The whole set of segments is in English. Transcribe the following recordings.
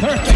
Third.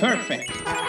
Perfect.